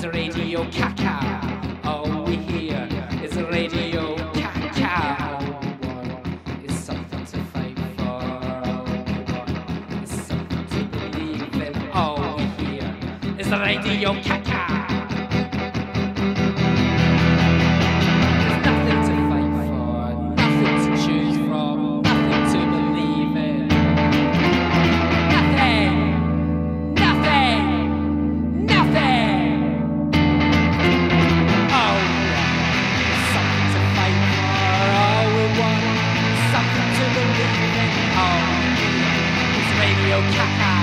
is Radio Caca. All we hear is Radio Caca. Is something to fight for, is something to believe in, all we hear is Radio Caca. Radio Caca.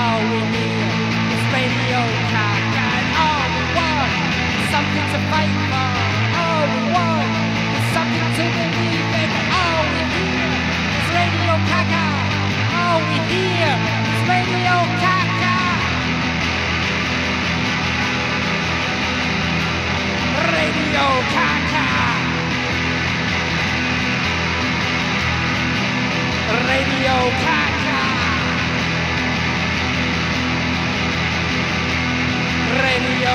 All we hear is Radio Caca. And all we want is something to fight for. All we want is something to believe in. All we hear is Radio Caca. All we hear is Radio Caca. Radio Caca. Radio Caca.